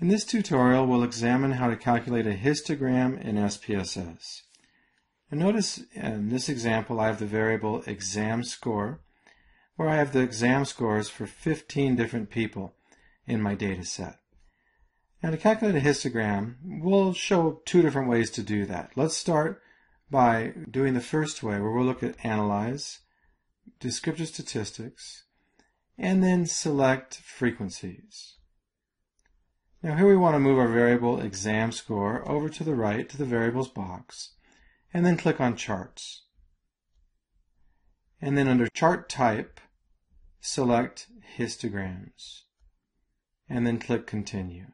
In this tutorial, we'll examine how to calculate a histogram in SPSS. And notice in this example, I have the variable exam score, where I have the exam scores for 15 different people in my data set. Now to calculate a histogram, we'll show two different ways to do that. Let's start by doing the first way, where we'll look at Analyze, Descriptive Statistics, and then select Frequencies. Now here we want to move our variable exam score over to the right to the variables box and then click on charts. And then under chart type, select histograms and then click continue.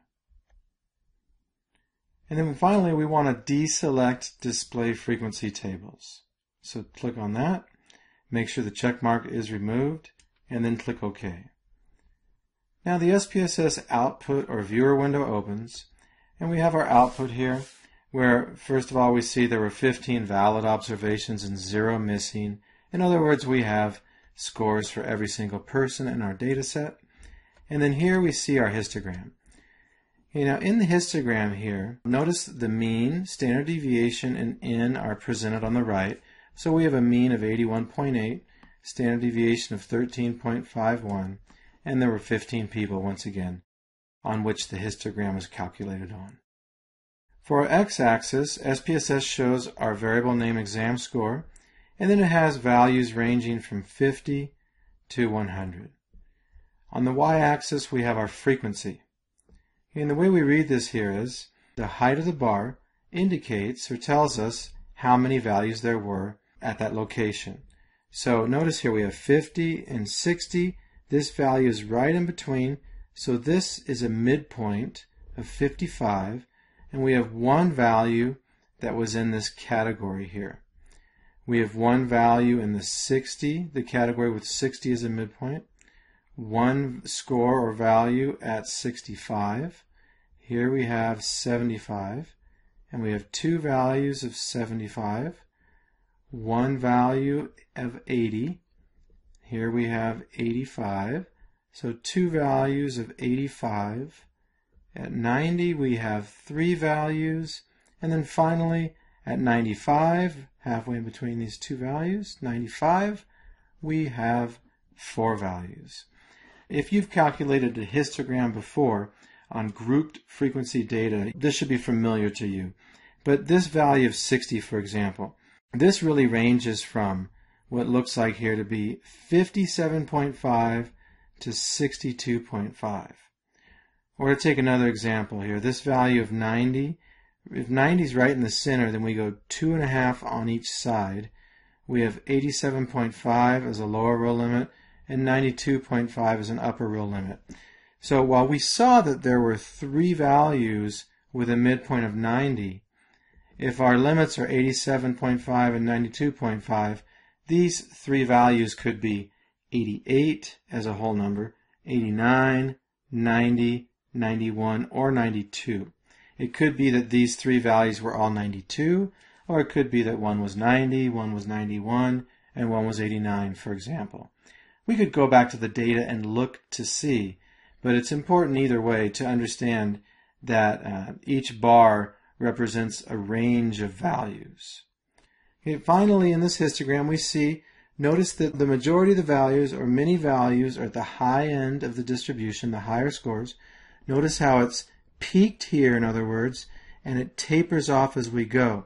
And then finally we want to deselect display frequency tables. So click on that, make sure the check mark is removed and then click OK. Now the SPSS output or viewer window opens, and we have our output here, where first of all we see there were 15 valid observations and zero missing. In other words, we have scores for every single person in our data set. And then here we see our histogram. You know, in the histogram here, notice the mean, standard deviation, and n are presented on the right. So we have a mean of 81.8, standard deviation of 13.51, and there were 15 people once again on which the histogram was calculated on. For our x-axis, SPSS shows our variable name exam score, and then it has values ranging from 50 to 100. On the y-axis, we have our frequency. And the way we read this here is the height of the bar indicates or tells us how many values there were at that location. So notice here we have 50 and 60 this value is right in between, so this is a midpoint of 55, and we have one value that was in this category here. We have one value in the 60, the category with 60 as a midpoint, one score or value at 65. Here we have 75, and we have two values of 75, one value of 80, here we have 85. So two values of 85. At 90 we have three values. And then finally at 95, halfway in between these two values, 95, we have four values. If you've calculated a histogram before on grouped frequency data, this should be familiar to you. But this value of 60, for example, this really ranges from what looks like here to be 57.5 to 62.5. Or to take another example here, this value of 90, if 90 is right in the center, then we go two and a half on each side. We have 87.5 as a lower real limit and 92.5 as an upper real limit. So while we saw that there were three values with a midpoint of 90, if our limits are 87.5 and 92.5, these three values could be 88 as a whole number, 89, 90, 91, or 92. It could be that these three values were all 92, or it could be that one was 90, one was 91, and one was 89, for example. We could go back to the data and look to see, but it's important either way to understand that uh, each bar represents a range of values. Okay, finally, in this histogram, we see, notice that the majority of the values, or many values, are at the high end of the distribution, the higher scores. Notice how it's peaked here, in other words, and it tapers off as we go.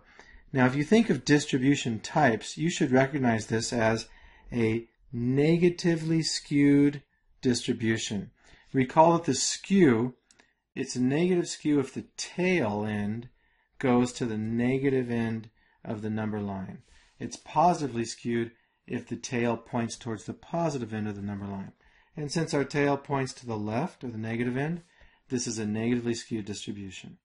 Now, if you think of distribution types, you should recognize this as a negatively skewed distribution. Recall that the skew, it's a negative skew if the tail end goes to the negative end of the number line. It's positively skewed if the tail points towards the positive end of the number line. And since our tail points to the left, or the negative end, this is a negatively skewed distribution.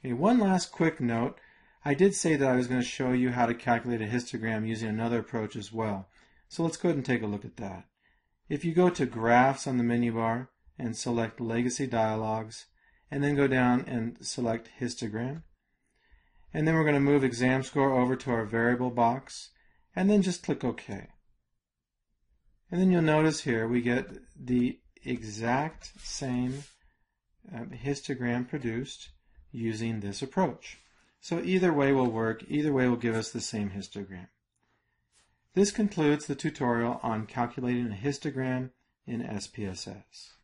Okay, one last quick note. I did say that I was going to show you how to calculate a histogram using another approach as well. So let's go ahead and take a look at that. If you go to Graphs on the menu bar and select Legacy Dialogs, and then go down and select Histogram, and then we're going to move exam score over to our variable box and then just click OK. And then you'll notice here we get the exact same um, histogram produced using this approach. So either way will work, either way will give us the same histogram. This concludes the tutorial on calculating a histogram in SPSS.